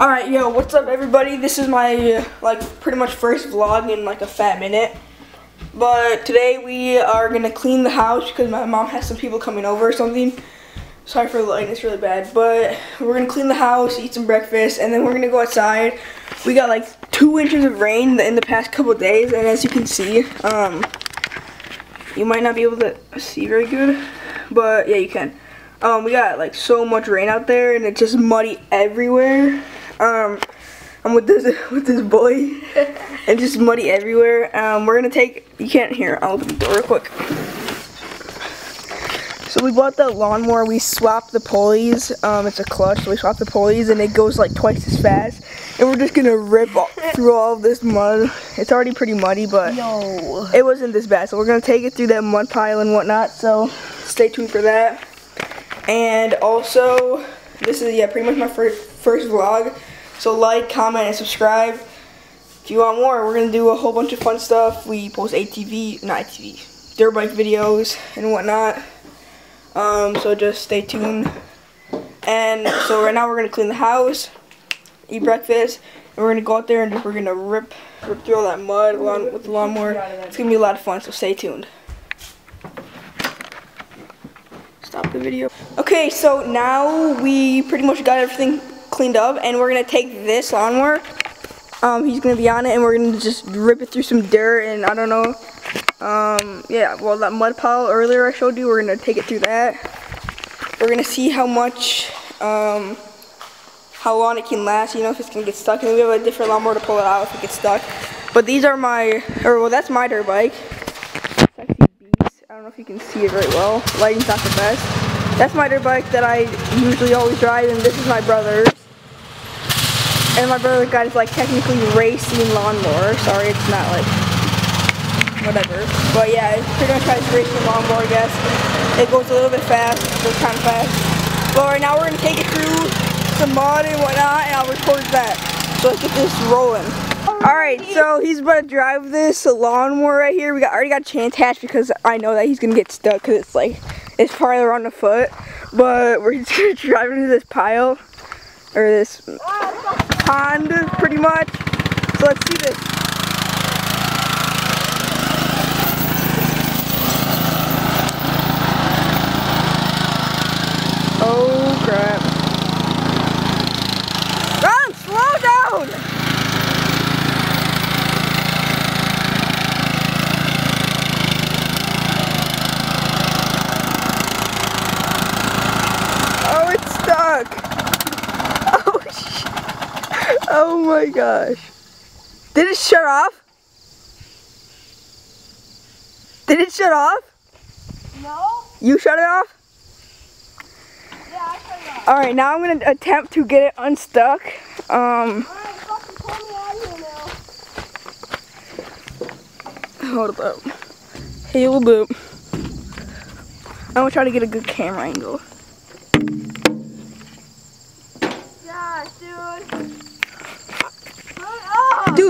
Alright, yo, what's up everybody? This is my, uh, like, pretty much first vlog in, like, a fat minute. But today we are gonna clean the house because my mom has some people coming over or something. Sorry for the lighting, it's really bad. But we're gonna clean the house, eat some breakfast, and then we're gonna go outside. We got, like, two inches of rain in the past couple days, and as you can see, um, you might not be able to see very good, but yeah, you can. Um, we got, like, so much rain out there, and it's just muddy everywhere. Um, I'm with this with this boy, and just muddy everywhere. Um, we're gonna take. You can't hear. I'll open the door real quick. So we bought the lawnmower. We swapped the pulleys. Um, it's a clutch. So we swapped the pulleys, and it goes like twice as fast. And we're just gonna rip all, through all this mud. It's already pretty muddy, but Yo. it wasn't this bad. So we're gonna take it through that mud pile and whatnot. So stay tuned for that. And also, this is yeah pretty much my first first vlog. So like, comment, and subscribe. If you want more, we're gonna do a whole bunch of fun stuff. We post ATV, not ATV, dirt bike videos and whatnot. Um, so just stay tuned. And so right now we're gonna clean the house, eat breakfast, and we're gonna go out there and just, we're gonna rip rip through all that mud along with the lawnmower. It's gonna be a lot of fun. So stay tuned. Stop the video. Okay, so now we pretty much got everything cleaned up and we're gonna take this lawnmower. Um, he's gonna be on it and we're gonna just rip it through some dirt and I don't know. Um, yeah, well that mud pile earlier I showed you, we're gonna take it through that. We're gonna see how much, um, how long it can last, you know, if it's gonna get stuck. And we have a different lawnmower to pull it out if it gets stuck. But these are my, or well that's my dirt bike. I don't know if you can see it very well. Lighting's not the best. That's my dirt bike that I usually always ride and this is my brother's. And my brother got his like technically racing lawnmower. Sorry, it's not like whatever. But yeah, it's pretty much his racing lawnmower, I guess. It goes a little bit fast, goes kind of fast. But right now we're gonna take it through some mud and whatnot, and I'll record that. So let's get this rolling. Alright, so he's about to drive this lawnmower right here. We got already got a chain attached because I know that he's gonna get stuck because it's like it's probably around the foot. But we're just gonna drive into this pile or this pond pretty much. So let's see this. Oh crap. Run, slow down! Oh, it's stuck. Oh, sh oh my gosh. Did it shut off? Did it shut off? No? You shut it off? Yeah, I shut it off. Alright, now I'm gonna attempt to get it unstuck. Um, Alright, fucking pull me out of here now. hold up. Hey, little boop. I'm gonna try to get a good camera angle.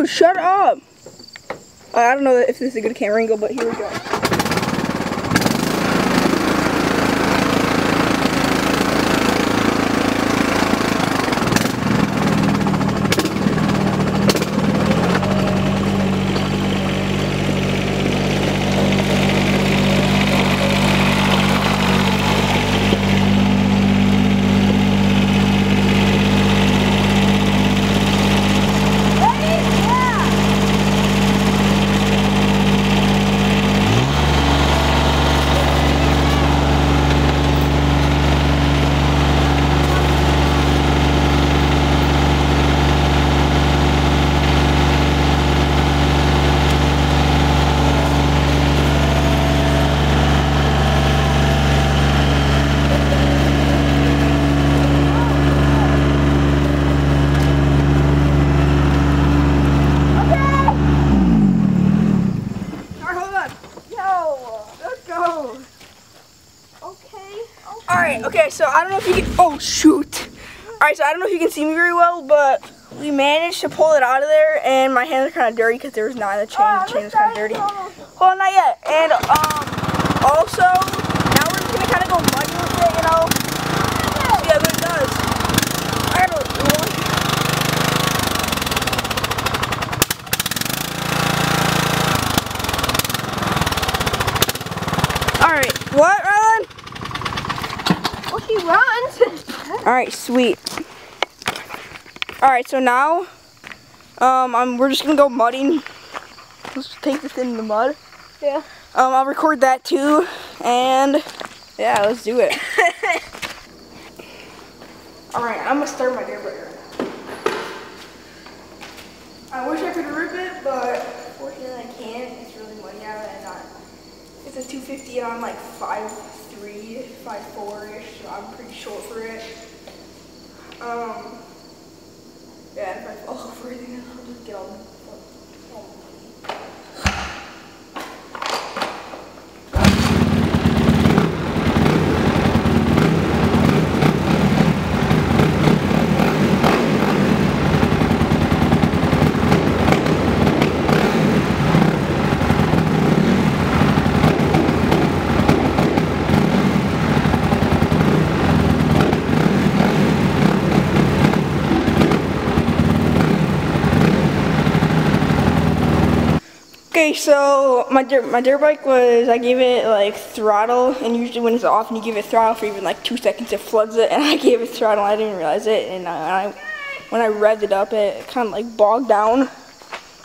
Shut up! Oh, I don't know if this is a good camera angle, but here we go. Ready? Yeah! Okay! Alright, hold on. Yo! Let's go. Okay. okay. Alright, okay, so I don't know if you can. Oh, shoot. Alright, so I don't know if you can see me very well, but we managed to pull it out of there, and my hands are kind of dirty because there was not a chain. Ah, the chain was kind of dirty. Well, not yet. And um, also, now we're just gonna kind of go muddy with it, you know. Yeah, but it does. I gotta. All right, sweet. All right, so now um, I'm, we're just gonna go mudding. Let's take this in the mud. Yeah. Um, I'll record that too, and yeah, let's do it. All right, I'm gonna start my dirt bike right now. I wish I could rip it, but fortunately I can't. It's really muddy out, and it's a 250, and I'm like 5'3", 5'4", so I'm pretty short for it. Um, yeah, if I fall over, then I'll just get all, Okay, so my dirt, my dirt bike was, I gave it like throttle, and usually when it's off and you give it throttle for even like two seconds, it floods it, and I gave it throttle, I didn't realize it, and I, when I revved it up, it kind of like bogged down, and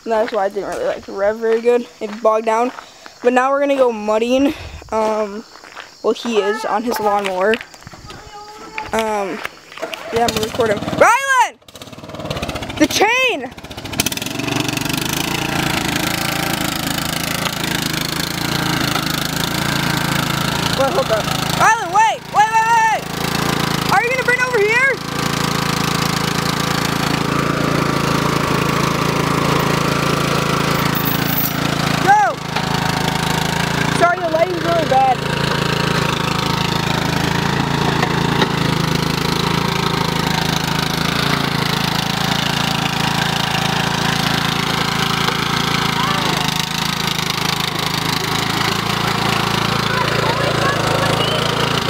that's why I didn't really like rev very good, it bogged down, but now we're gonna go muddying, um, well he is, on his lawnmower, um, yeah, I'm gonna record him, Rylan! The chain! Wait, hold up. Rylan, wait! Wait, wait, wait! Are you gonna bring it over here? Go! Sorry, the lighting's really bad.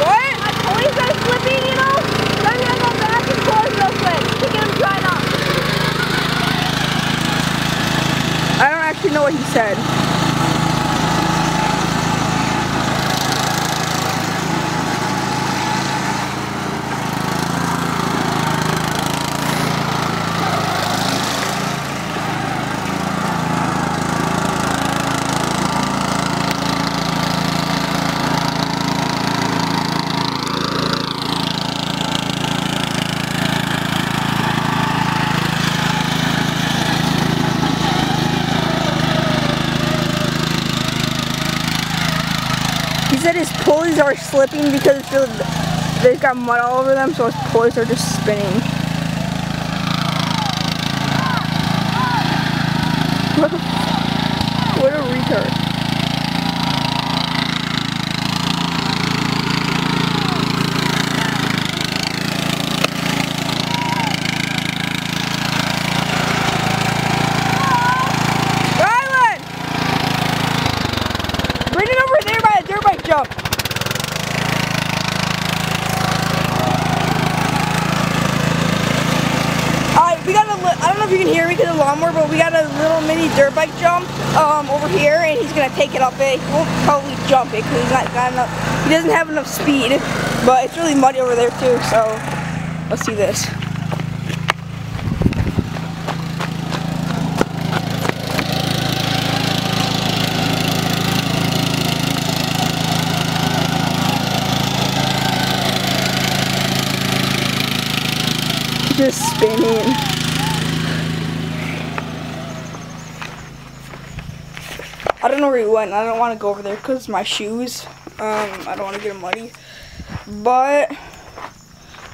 What? My toys are slipping, you know? So I'm gonna go back and forth real quick to get them dried off. I don't actually know what he said. He said his pulleys are slipping because it's really, they've got mud all over them, so his pulleys are just spinning. What a, retard. Rylan! Bring it over there by the dirt bike jump. Alright, we got a li- I don't know if you can hear me because the lawnmower, but we got a little mini dirt bike jump um, over here, and he's gonna take it up it. He won't probably jump it because he's not got enough. He doesn't have enough speed, but it's really muddy over there too. So let's see this. Just spinning. Where he went. I don't want to go over there because my shoes. Um, I don't want to get muddy. But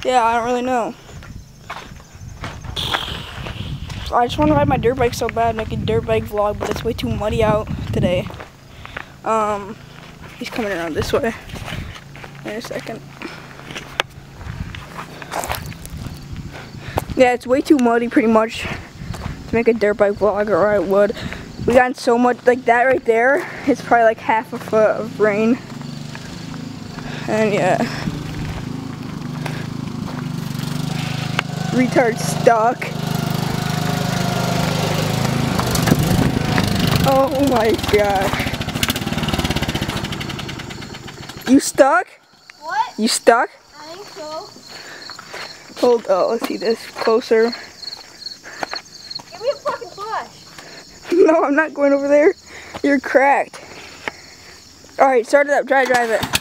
yeah, I don't really know. I just want to ride my dirt bike so bad, make a dirt bike vlog, but it's way too muddy out today. Um, he's coming around this way. In a second. Yeah, it's way too muddy pretty much to make a dirt bike vlog or I would. We got so much, like that right there, it's probably like half a foot of rain. And yeah. Retard stuck. Oh my gosh. You stuck? What? You stuck? I think so. Hold, oh, let's see this closer. Give me a fucking push. No, I'm not going over there. You're cracked. All right, start it up. Try drive it.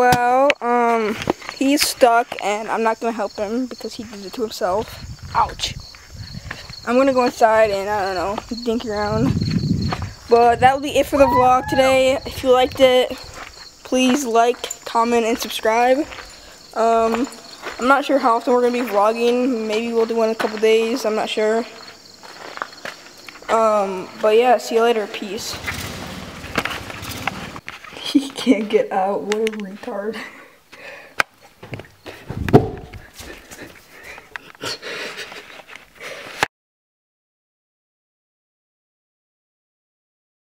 Well, um, he's stuck and I'm not gonna help him because he did it to himself. Ouch. I'm gonna go inside and I don't know, dink around. But that will be it for the vlog today. If you liked it, please like, comment, and subscribe. Um, I'm not sure how often we're gonna be vlogging. Maybe we'll do one in a couple days. I'm not sure. Um, but yeah, see you later. Peace. Can't get out. What a retard.